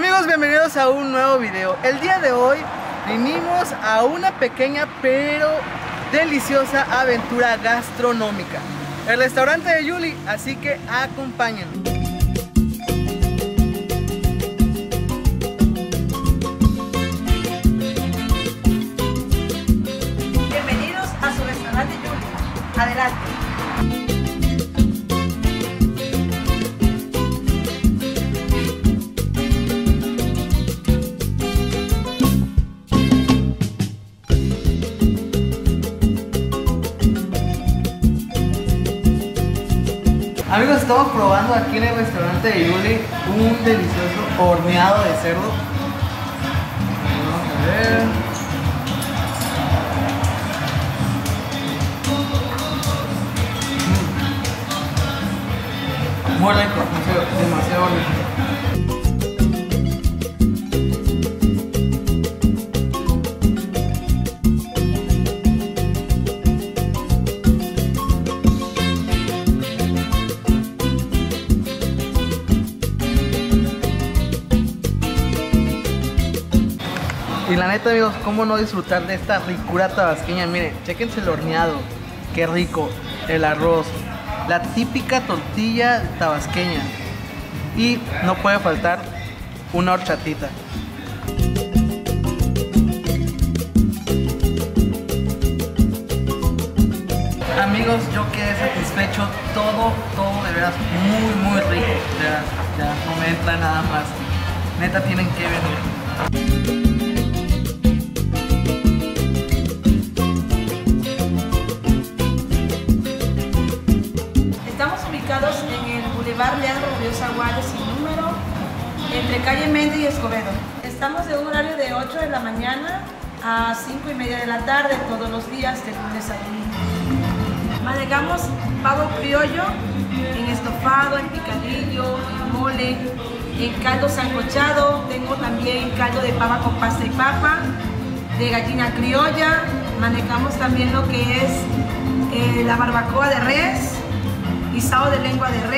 bienvenidos a un nuevo video. El día de hoy vinimos a una pequeña pero deliciosa aventura gastronómica. El restaurante de Yuli, así que acompáñenos. Amigos, estamos probando aquí en el restaurante de Yuli un delicioso horneado de cerdo. Vamos a ver. Mm. Muy rico, demasiado, demasiado rico. Y la neta, amigos, ¿cómo no disfrutar de esta ricura tabasqueña? Miren, chequense el horneado, qué rico, el arroz, la típica tortilla tabasqueña. Y no puede faltar una horchatita. Amigos, yo quedé satisfecho, todo, todo de veras muy, muy rico. De veras, ya no me entra nada más. Neta, tienen que venir. Entre calle Méndez y Escobedo. Estamos de un horario de 8 de la mañana a 5 y media de la tarde todos los días de lunes a domingo. Manejamos pavo criollo en estofado, en picadillo, en mole, en caldo sancochado. Tengo también caldo de pava con pasta y papa, de gallina criolla. Manejamos también lo que es eh, la barbacoa de res, guisado de lengua de res,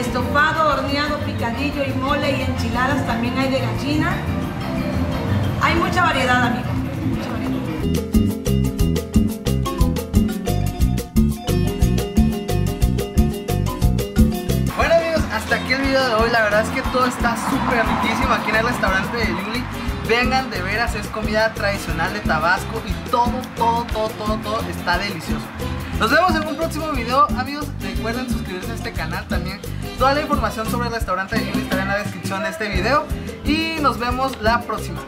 estofado, horneado, picadillo y mole y enchiladas también hay de gallina. Hay mucha variedad, amigos. Bueno amigos, hasta aquí el video de hoy. La verdad es que todo está súper riquísimo aquí en el restaurante de Yuli. Vengan, de veras, es comida tradicional de Tabasco y todo, todo, todo, todo, todo está delicioso. Nos vemos en un próximo video, amigos. Recuerden suscribirse a este canal también. Toda la información sobre el restaurante de Yuli estará en la descripción de este video. Y nos vemos la próxima.